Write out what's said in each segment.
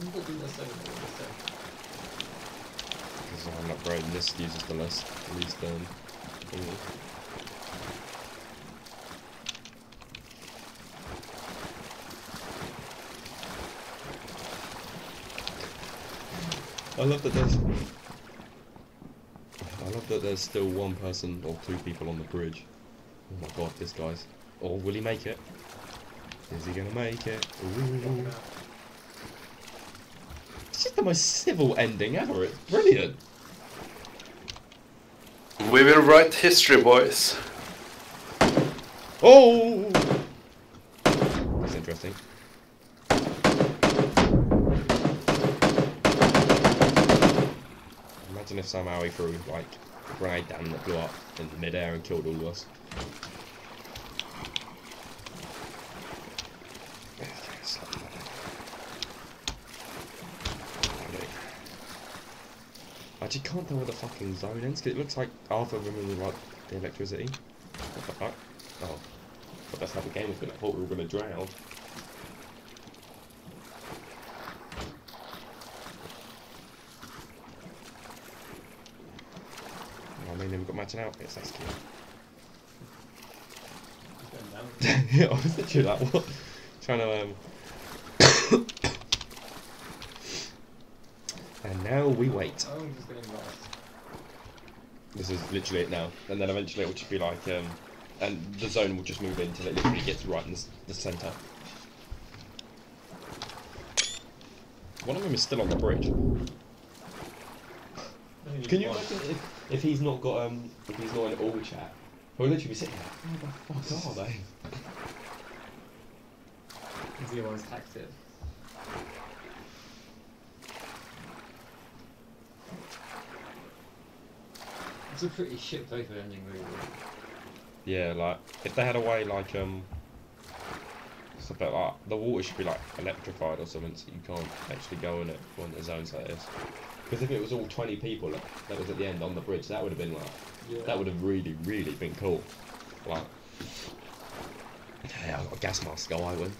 Not the same. Because I'm upgrading this uses the less, the least um. I love that there's. I love that there's still one person or two people on the bridge. Oh my god, this guy's. Oh, will he make it? Is he gonna make it? Ooh. The most civil ending ever. It's brilliant. We will write history, boys. Oh! That's interesting. Imagine if somehow he threw like a grenade down that blew up in midair and killed all of us. I just can't tell where the fucking zone ends 'cause it looks like Arthur removed like the electricity. What the fuck? Oh. But that's how the game was gonna I thought we were gonna drown. Oh, I mean, we've got matching outfits, that's cute. He's going down. yeah, I was literally like, what? Trying to, um... and now we wait. Oh, I'm just getting lost. This is literally it now. And then eventually it will just be like, um... And the zone will just move in until it literally gets right in the, the centre. One of them is still on the bridge. Can you imagine if, if he's not got um if he's not in all chat? He'll literally be sitting there. Who the fuck are they? Is the one's hacked It's a pretty shit paper ending, really. Yeah, like if they had a way like um a like the water should be like electrified or something so you can't actually go in it when the zones like this. Because if it was all twenty people that, that was at the end on the bridge, that would have been like Yeah. that would have really, really been cool. Like Yeah, I've got a gas mask, go I win.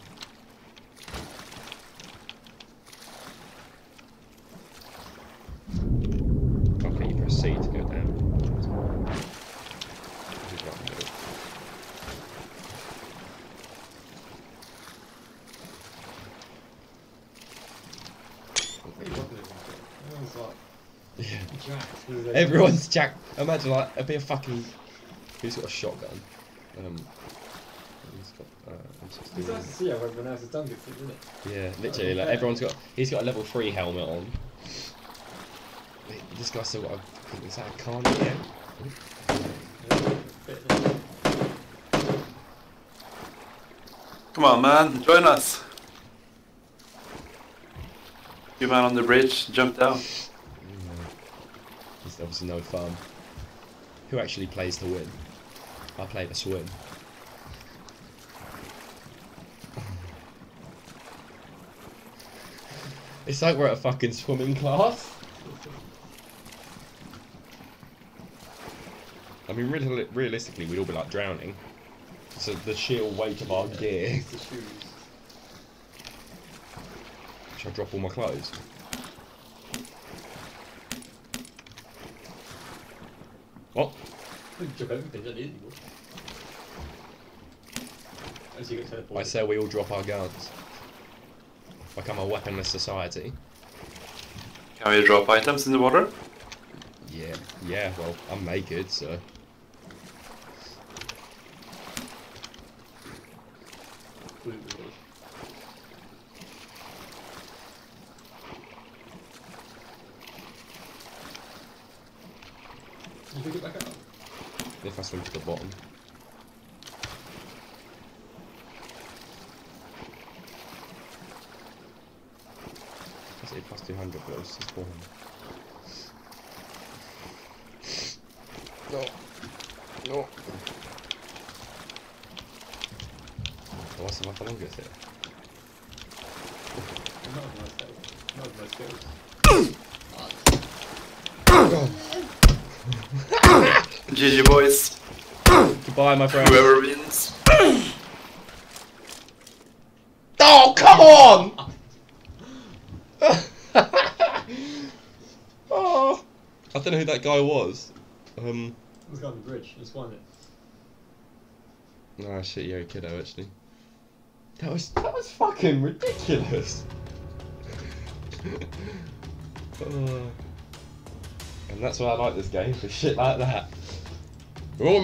Okay, you press C to go down. Who's got the middle? What are you looking at? Everyone's like, Yeah. jacked. Everyone's jack. Imagine like it'd be a fucking. Who's got a shotgun? Um. Who's got? Uh, It's nice to see how everyone else has done good isn't it? Yeah, literally. Like everyone's got. He's got a level three helmet on. Wait, This guy's still got. A, is that a car? Yeah. Yeah, Come on, man, join us. You man on the bridge, jump down. There's obviously no fun. Who actually plays to win? I play to swim. It's like we're at a fucking swimming class. I mean, realistically, we'd all be like drowning. So the sheer weight of our gear. It's the shoes. Should I drop all my clothes? What? Drop everything, don't need anymore. As you get teleported. I say we all drop our guns. Become a weaponless society. Can we drop items in the water? Yeah, yeah, well, I'm naked, so. Completely. You pick it back up. If I swim to the bottom. I say plus 200, but it's just 400. No. No. Oh, what's the fuck longest here? Not of my skills. Not of my skills. GG boys. Goodbye, my friend. Whoever wins. oh, come on! oh. I don't know who that guy was. Um. He's got the bridge. Just one it. Ah, shit, you're a kiddo, actually. That was that was fucking ridiculous. uh, and that's why I like this game for shit like that. Meant